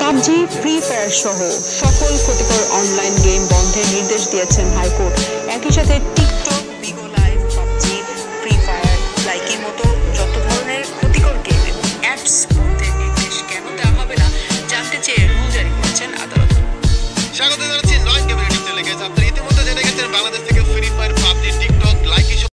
PUBG free fire সহ সকল ক্ষতিকর অনলাইন গেম বন্ধের নির্দেশ দিয়েছেন হাইকোর্ট। একই সাথে TikTok Bigo Live PUBG Free Fire লাইকের মতো যত ধরনের ক্ষতিকর গেম অ্যাপস বন্ধের নির্দেশ কেন দেওয়া হবে না, জানতে চেয়ে